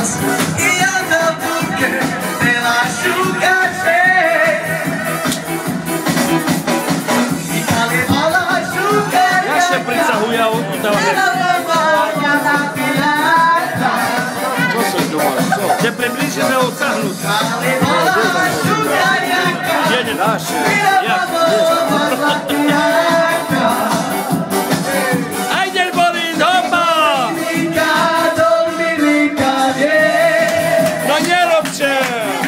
Yes. E anda porque ela chuga E cale mala chuga Ja się pryca chuja ututała Co się dzieje? Cię przybliży do oceanu. Ale mala szuka jaka. Jedzie nasze. Nation.